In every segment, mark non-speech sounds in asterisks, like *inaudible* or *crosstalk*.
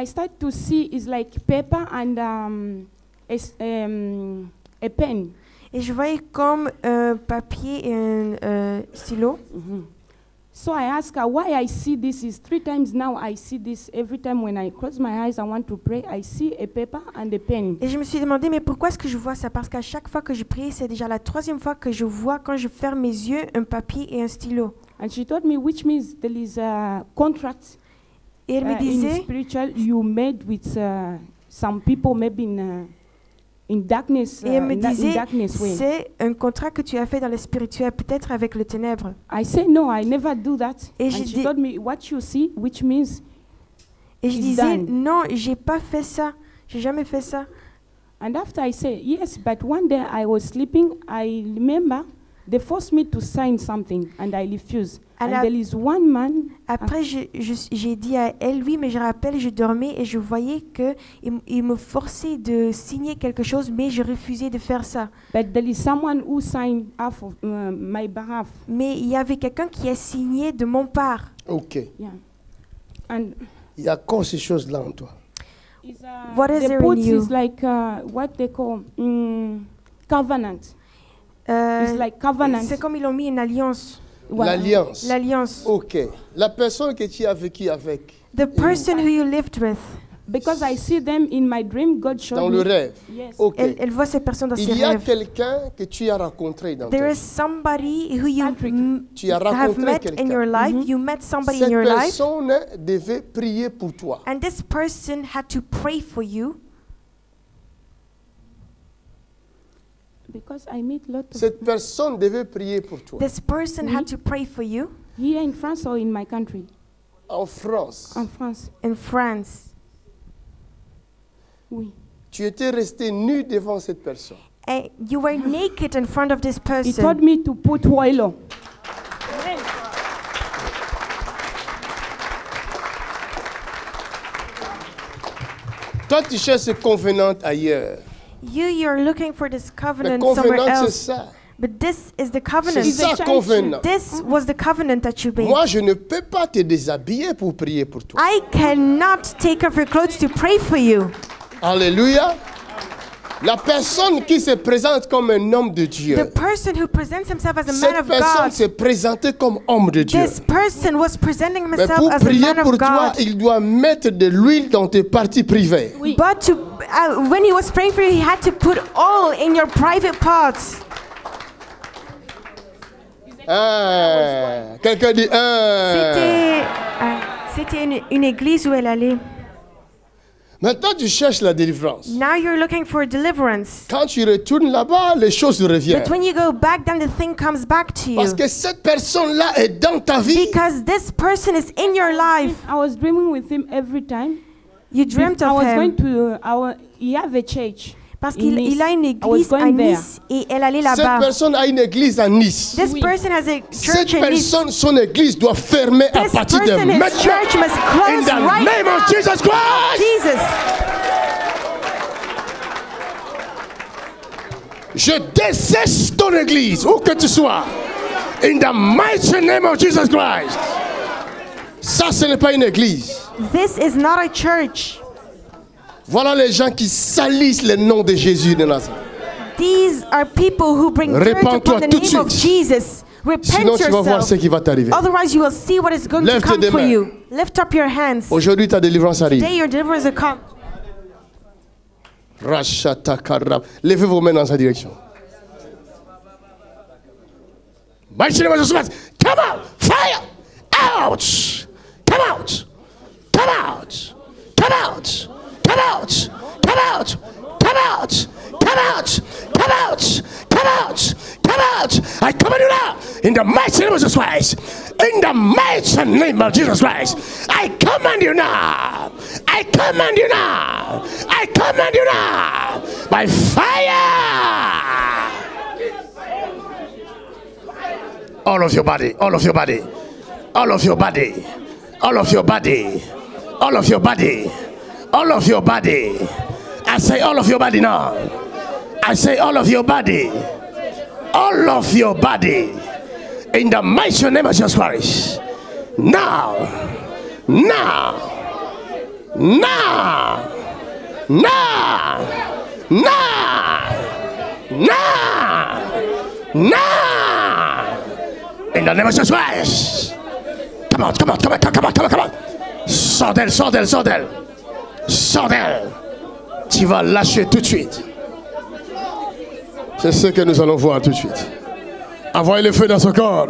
I start to see is like paper and um, a, um, a pen. Et je voyais comme un papier et un euh, stylo. Mhm. So I ask her why I see this is three times now I see this every time when I close my eyes I want to pray I see a paper and a pen. Et je me suis demandé, mais pourquoi est-ce que je vois ça? Parce qu'à chaque fois que je prie, c'est déjà la troisième fois que je vois, quand je ferme mes yeux, un papier et un stylo. And she told me which means there is a contract Et elle uh, me in disait, spiritual you made with uh, some people maybe in uh, in darkness uh, et elle me in, da- in disait, c'est un contrat que tu as fait dans le spirituel, peut-être avec le ténèbre. I say no, I never do that. Et and she told me what you see, which means. Et je disais, done. non, j'ai pas fait ça. J'ai jamais fait ça. And after I say yes, but one day I was sleeping. I remember they forced me to sign something, and I refused. And there is one man. Après, j'ai dit à elle, oui, mais je rappelle, je dormais et je voyais que il, il me forçait de signer quelque chose, mais je refusais de faire ça. But there is someone who signed half of uh, my behalf. Mais il y avait quelqu'un qui a signé de mon part. Ok. Yeah. And Il y a encore ces choses-là en toi. is, uh, What is the there in boots you? is like uh, what they call mm, covenant. Euh, It's like covenant. c'est comme ils ont mis une alliance. L'alliance. L'alliance. Ok. La personne que tu as vécu avec, The person who you lived with. Because I see them in my dream, God showed dans me. le rêve. Yes. Ok. Elle, elle voit ces personnes dans ses Il y a rêves. quelqu'un que tu as rencontré dans There ta is vie. somebody who you Tu as have rencontré met in quelqu'un. your life. Mhm. You met somebody Cette in your life. personne devait prier pour toi. And this person had to pray for you Because I meet lot of Cette personne devait prier pour toi. This person Oui. had to pray for you here in France or in my country, En France, en France. in France. Oui. tu étais resté nu devant cette personne. And you were ah. naked in front of this person. He person. told me to put oil on. Toi, tu cherches ce convenant ailleurs. You, you're looking for this Le covenant somewhere else. ça. But this is the covenant. Ça, a church. convenant. This was the covenant that you made. Moi, je ne peux pas te déshabiller pour prier pour toi. I cannot take off your clothes to pray for you. Alléluia. La personne qui se présente comme un homme de The Dieu, person who presents himself as a man cette of personne God, s'est présentée comme homme de Dieu. this person was presenting Mais himself pour as a prier man pour of toi, God. il doit mettre de l'huile dans tes parties privées. Oui. But to, uh, when he was praying for you, he had to put oil in your private parts. Ah, Quelqu'un dit ah. C'était c'était une, une église où elle allait. Maintenant, tu cherches la délivrance. Now you're looking for deliverance. Quand tu retournes là-bas, les choses reviennent. But when you go back, then the thing comes back to Parce you. que cette personne-là est dans ta vie. Because this person is in your life. I was dreaming with him every time. You dreamt I of was him. going to uh, our. He have a church. Parce in qu'il Nice. il a une église à going there. Nice et elle allait Cette là-bas. personne a une église à Nice. This Oui. person has a Cette church in Nice. personne, son église doit fermer à This partir de maintenant. church must In close the right name now. of Jesus Christ. Jesus. Je dessèche ton église, où que tu sois. In the mighty name of Jesus Christ. Ça, ce n'est pas une église. This is not a church. Voilà les gens qui salissent le nom de Jésus de Nazareth. These are people who bring dirt upon the name of. Jesus. Repent Sinon, tu vas voir ce qui va t'arriver. Otherwise, you will see what is going Lève to come for you. Lift up your hands. Aujourd'hui, ta délivrance arrive. Today, your deliverance will come. Levez vos mains dans sa direction. Come out! Fire! Out! Come out! Come out! Come out! Out! Come out! Come out! Come out! Come out! Come out! Come out! I command you now in the mighty name of Jesus Christ. In the mighty name of Jesus Christ. I command you now. I command you now. I command you now. By fire. All of your body, all of your body, all of your body, all of your body, all of your body, all of your body. I say all of your body now. I say all of your body, all of your body, in the mighty name of Jesus Christ. Now, now, Now! Now! Now! Now! Now! In the name of Jesus Christ! Come on, come on, come on, come on, come on, come on! D'elle, sors d'elle! Sors d'elle! Tu vas lâcher tout de suite. C'est ce que nous allons voir tout de suite. Envoyez le feu dans son corps.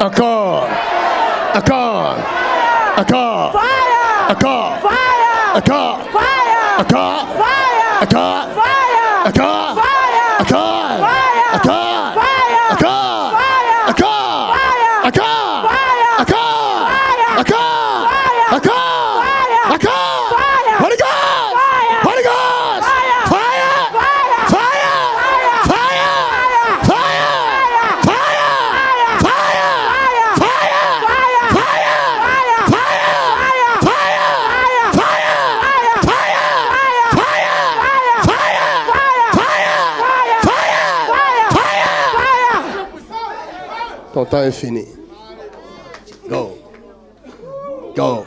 Encore. Encore. Encore. Fire! Encore. Fire! Encore. Fire! Encore. Fire! Encore. Fire! Encore. Fire! Encore. Fire! Encore. Fire! Ton temps est fini. Go. Go.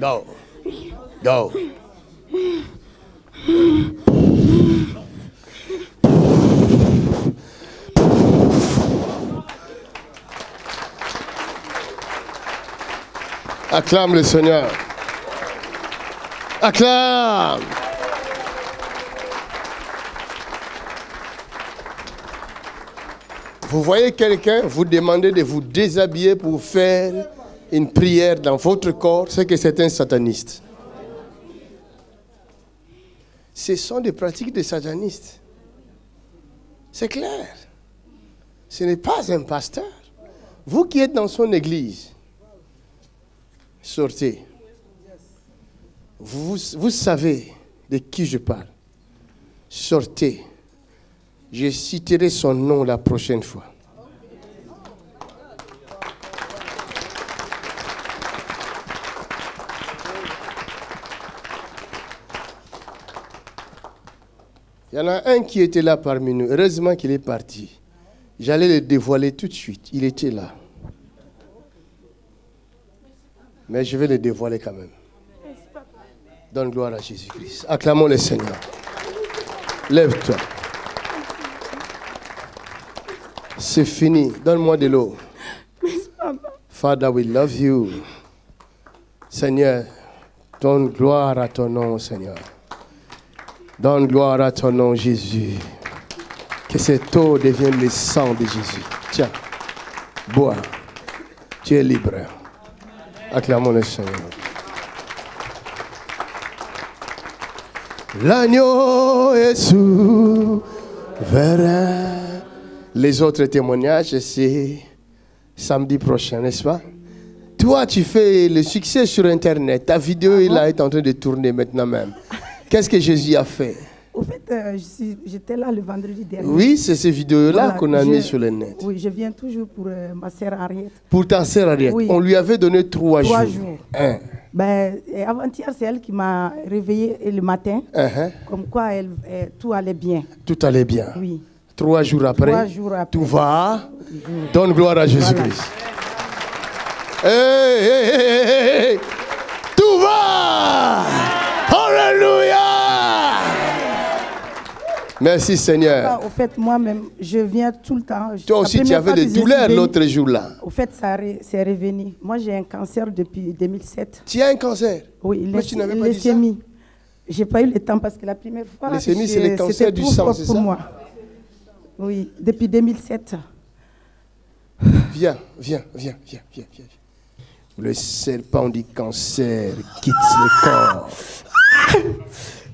Go. Go. Acclame le Seigneur. Acclame. Vous voyez quelqu'un vous demander de vous déshabiller pour faire une prière dans votre corps, c'est que c'est un sataniste. Ce sont des pratiques de satanistes. C'est clair. Ce n'est pas un pasteur. Vous qui êtes dans son église, sortez. Vous, vous savez de qui je parle. Sortez. Je citerai son nom la prochaine fois. Il y en a un qui était là parmi nous. Heureusement qu'il est parti. J'allais le dévoiler tout de suite. Il était là. Mais je vais le dévoiler quand même. Donne gloire à Jésus-Christ. Acclamons le Seigneur. Lève-toi. C'est fini. Donne-moi de l'eau. Father, we love you. Seigneur, donne gloire à ton nom, Seigneur. Donne gloire à ton nom, Jésus. Que cette eau devienne le sang de Jésus. Tiens, bois. Tu es libre. Acclamons le Seigneur. L'agneau est souverain. Les autres témoignages, c'est samedi prochain, n'est-ce pas? Toi, tu fais le succès sur Internet. Ta vidéo, il est en train de tourner maintenant même. Qu'est-ce que Jésus a fait? Au fait, euh, j'étais là le vendredi dernier. Oui, c'est ces vidéos-là Voilà, qu'on a mis sur le net. Oui, je viens toujours pour euh, ma sœur Henriette. Pour ta sœur Ariette, Oui. on lui avait donné trois, Trois jours. jours. Hein, Ben, avant-hier, c'est elle qui m'a réveillée le matin, comme quoi elle, tout allait bien. Tout allait bien. Oui. Trois jours après, Trois jours après. tout va. Donne gloire à Jésus-Christ. Hey, hey, hey, hey, hey. Tout va. Alléluia. Merci Seigneur. Au fait, moi-même, je viens tout le temps. Toi aussi, tu avais des douleurs l'autre jour-là. Au fait, ça c'est revenu. Moi, j'ai un cancer depuis 2007. Tu as un cancer? Oui, Mais tu n'avais pas dit ça? leucémie. J'ai pas eu le temps parce que la première fois. Leucémie, je- c'est le cancer c'était du trop sang, fort c'est pour ça? moi. Oui, depuis 2007. Viens, viens, viens, viens, viens, viens. Le serpent du cancer quitte le corps.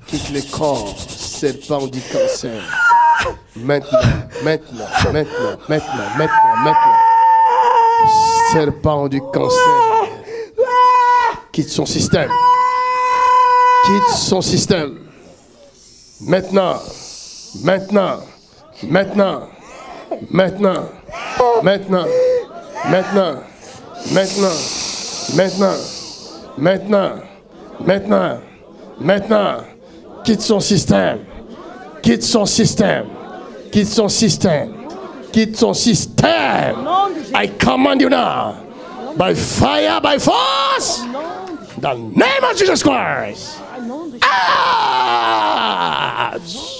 Quitte le corps, serpent du cancer. Maintenant, maintenant, maintenant, maintenant, maintenant, maintenant. Serpent du cancer. Quitte son système. Quitte son système. Maintenant, maintenant, maintenant, maintenant, maintenant, maintenant, maintenant, maintenant, maintenant, maintenant, maintenant, quitte son système, quitte son système, quitte son système, quitte son système. I command you now, by fire, by force, le name of Jesus Christ. Out!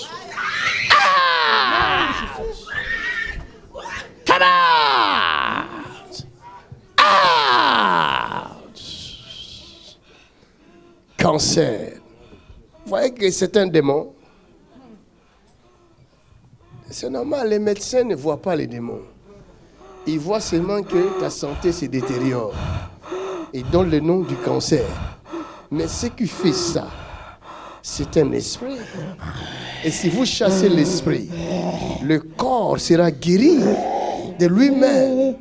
Vous voyez que c'est un démon. C'est normal, les médecins ne voient pas les démons. Ils voient seulement que ta santé se détériore. Ils donnent le nom du cancer. Mais ce qui fait ça, c'est un esprit. Et si vous chassez l'esprit, le corps sera guéri de lui-même.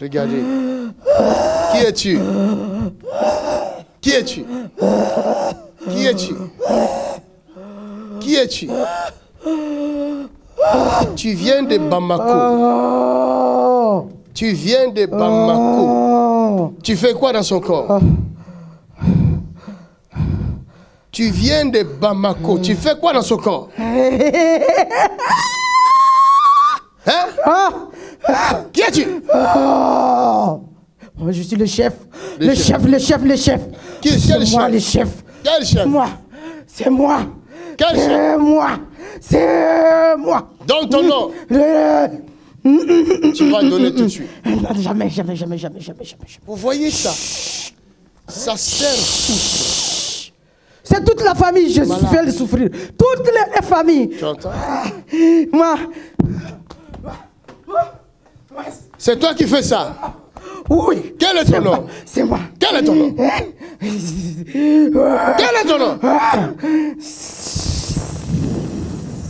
Regardez. Qui es-tu? Qui es-tu? Qui es-tu? Qui es-tu? Tu viens de Bamako. Tu viens de Bamako. Tu fais quoi dans son corps? Tu viens de Bamako. Tu fais quoi dans son corps? Hein? Qui es-tu? Moi, je suis le chef. Le Le, chef. chef. le chef, le chef. Qui est- C'est moi, chef? le chef. Quel chef? Moi. C'est moi. Quel chef? C'est moi. C'est moi. Donne ton nom. Tu vas donner tout de suite. *laughs* non, Jamais, jamais, jamais, jamais, jamais, jamais. Vous voyez ça? Ça sert C'est toute la famille, je Voilà. fais le souffrir. Toutes les, les familles. Tu entends? Moi. C'est toi qui fais ça. Oui. Quel est ton nom? C'est moi. Quel est ton nom? Quel est ton nom?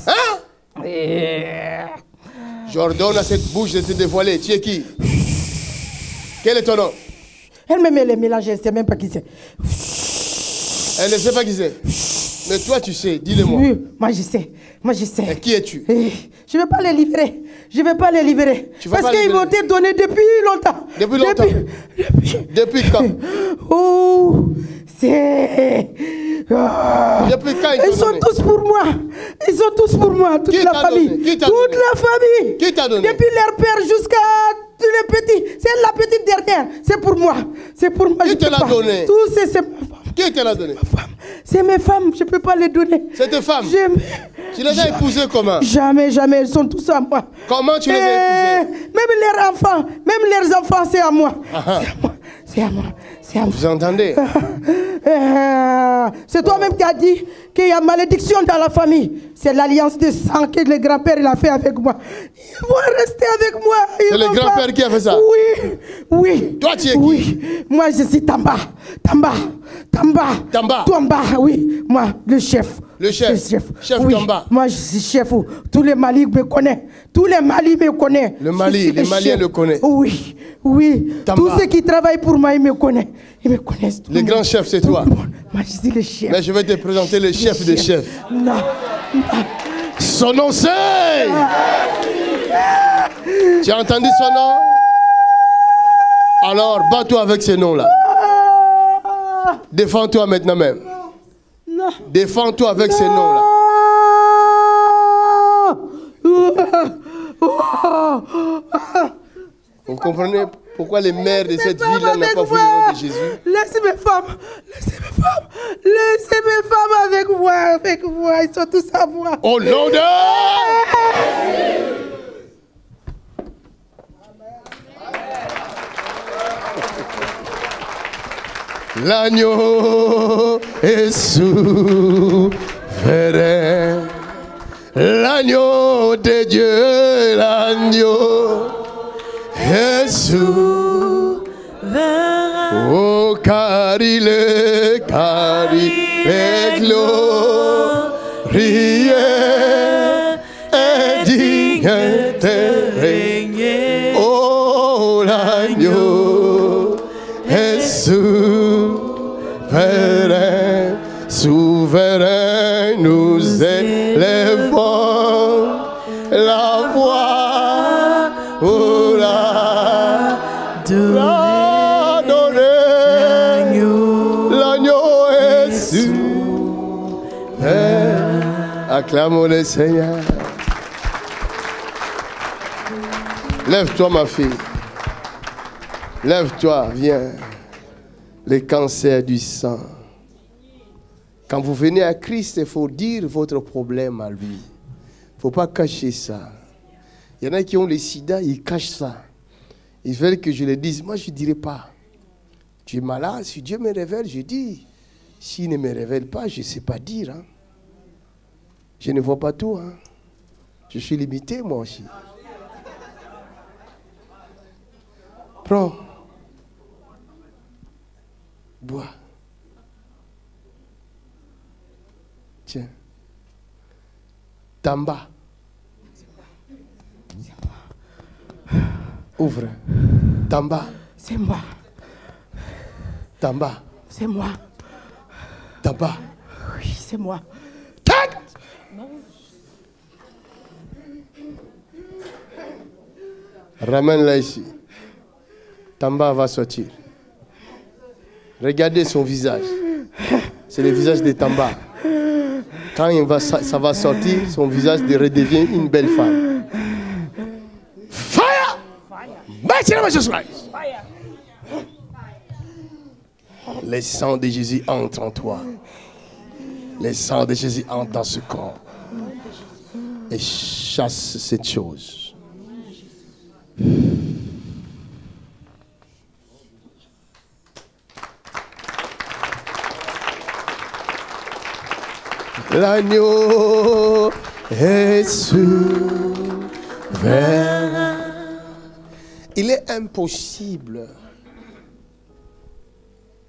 Hein? J'ordonne à cette bouche de te dévoiler. Tu es qui? Quel est ton nom? Elle me met les mélanges, elle ne sait même pas qui c'est. Elle ne sait pas qui c'est. Mais toi, tu sais. Dis-le-moi. Oui, moi je sais. Moi je Et sais. qui es-tu? Eh, Je ne vais pas les livrer. Je ne vais pas les. Tu vas Parce qu'ils libérer. m'ont été donnés depuis longtemps. Depuis longtemps. Depuis. Depuis quand? *laughs* Oh, c'est. Ah. Depuis quand ils Ils sont donné? tous pour moi. Ils sont tous pour moi. Toute Qui la famille. Qui Toute donné? la famille. Qui t'a donné? Depuis leur père jusqu'à tous les petits. C'est la petite dernière. C'est pour moi. C'est pour moi. Qui je te l'a donné? Tout c'est c'est ma femme. Qui te l'a donné. C'est mes femmes. Je ne peux pas les donner. C'est tes femmes. J'aime. Tu les as épousées comment? Jamais, jamais, elles sont tous à moi. Comment tu les as Eh, épousées? Même leurs enfants, même leurs enfants, c'est à moi. Ah, ah. C'est à moi. C'est à moi. C'est à moi. Vous entendez *laughs* c'est toi-même qui as dit qu'il y a malédiction dans la famille. C'est l'alliance de sang que le grand-père a fait avec moi. Ils vont rester avec moi. C'est le grand-père pas- qui a fait ça Oui, oui. Toi, tu es qui? Moi je suis Tamba. Tamba. Tamba. Tamba. Tamba, oui. Moi, le chef. Le chef. Le chef. Chef oui. Tamba. Moi, je suis chef. Tous les Mali me connaissent. Tous les Mali me connaissent. Le Mali, les Maliens chef. le connaissent. Oui, oui. Tamba. Tous ceux qui travaillent pour moi, ils me connaissent. Ils me connaissent. tout Le grand chef, c'est toi. le monde. Moi, je suis le chef. Mais je vais te présenter le chef des chefs. Non. Son nom c'est Tu as entendu son nom? Alors, bats-toi avec ce nom-là. Ah, Défends-toi maintenant même. Non. Défends-toi avec ce nom-là. Vous comprenez pourquoi les mères de cette ville-là n'ont pas voulu le nom de Jésus Laissez mes femmes. Laissez mes femmes. Laissez mes femmes avec moi. Avec moi. Ils sont tous à moi. Au nom de... L'agneau est souverain. L'agneau de Dieu, l'agneau souverain. Oh, car il est, car il est glorieux Acclamons le Seigneur. Lève-toi, ma fille. Lève-toi, viens. Les cancers du sang. Quand vous venez à Christ, il faut dire votre problème à lui. Il ne faut pas cacher ça. Il y en a qui ont les sida, ils cachent ça. Ils veulent que je le dise. Moi, je ne dirai pas. Tu es malade. Si Dieu me révèle, je dis. S'il ne me révèle pas, je ne sais pas dire. hein. Je ne vois pas tout. hein. Je suis limité, moi aussi. Prends. Bois. Tiens. Tamba. Ouvre. Tamba. C'est moi. Tamba. C'est moi. Tamba. Oui, c'est moi. Ramène-la ici. Tamba va sortir. Regardez son visage. C'est le visage de Tamba. Quand il va, ça, va sortir, son visage de- redevient une belle femme. Fire! Christ. Le sang de Jésus entre en toi. Le sang de Jésus entre dans ce corps. Et chasse cette chose. L'agneau est souverain. Il est impossible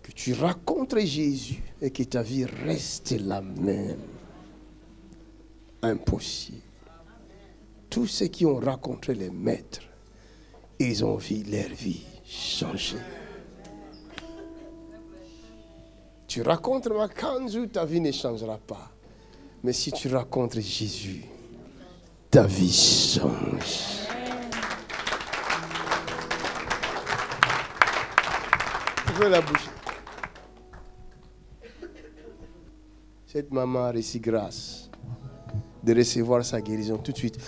que tu racontes Jésus et que ta vie reste la même. Impossible. Tous ceux qui ont rencontré les maîtres, ils ont vu leur vie changer. Tu racontes Makanzu, ta vie ne changera pas. Mais si tu racontes Jésus, ta vie change. Ouvre la bouche. Cette maman a reçu grâce de recevoir sa guérison tout de suite.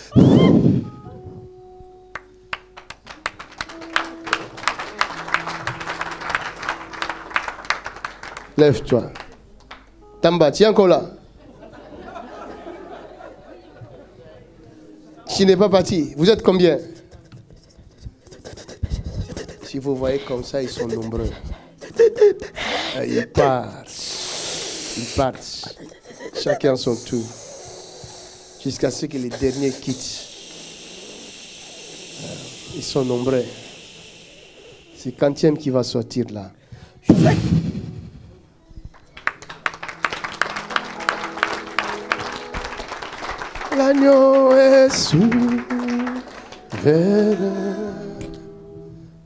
Lève-toi. Tamba, tu es encore là. Tu n'es pas parti. Vous êtes combien? Si vous voyez comme ça, ils sont nombreux. Euh, Ils partent. Ils partent. Chacun son tour. Jusqu'à ce que les derniers quittent. Euh, Ils sont nombreux. C'est quantième qui va sortir là. L'agneau est souverain.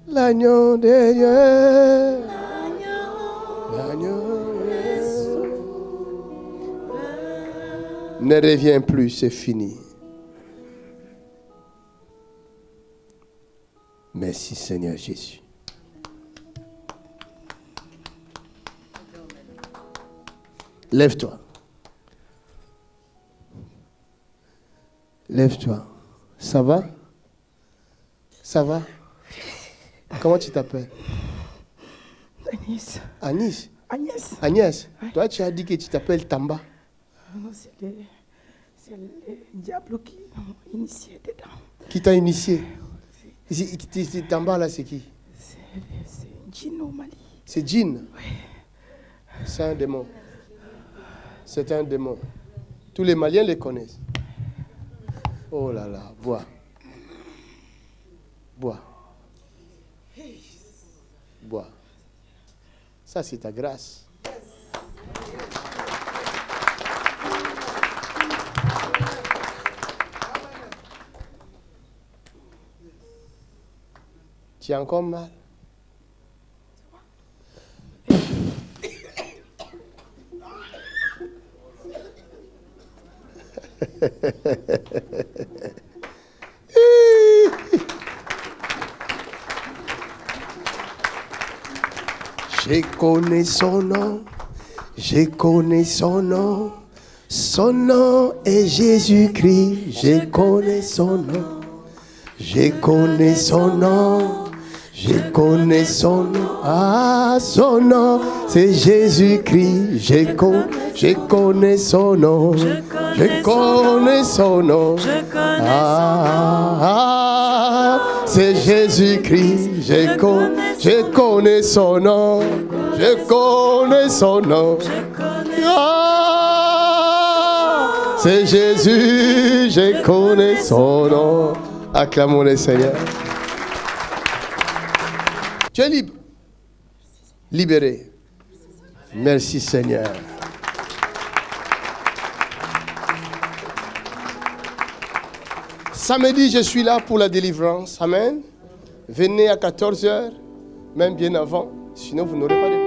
L'agneau de Dieu. L'agneau est souverain. Ne reviens plus, c'est fini. Merci Seigneur Jésus. Lève-toi. Lève-toi. Ça va? Ça va? Comment tu t'appelles? Agnès. Anis Agnès. Agnès, toi tu as dit que tu t'appelles Tamba. Non, c'est le, c'est le diable qui m'a initié dedans. Qui t'a initié? Ici, Tamba là c'est qui? C'est c'est djinn au Mali. C'est Djinn. C'est un démon. C'est un démon. Tous les Maliens les connaissent. Oh là là, bois. Bois. Bois. Ça, c'est ta grâce. Tu as encore mal? *laughs* Je connais son nom, je connais son nom. Son nom est Jésus-Christ, je connais son nom. Je connais son nom, Je connais son nom, ah son nom, c'est Jésus-Christ. Je, con- je connais son nom, je connais son nom. Ah, ah, c'est Jésus-Christ. Je, con- je connais son nom, je connais son nom. Ah, c'est Jésus, je connais son nom. Acclamons le Seigneur. Tu es libre. Libéré. Merci Seigneur. Samedi, je suis là pour la délivrance. Amen. Venez à 14h, même bien avant. Sinon, vous n'aurez pas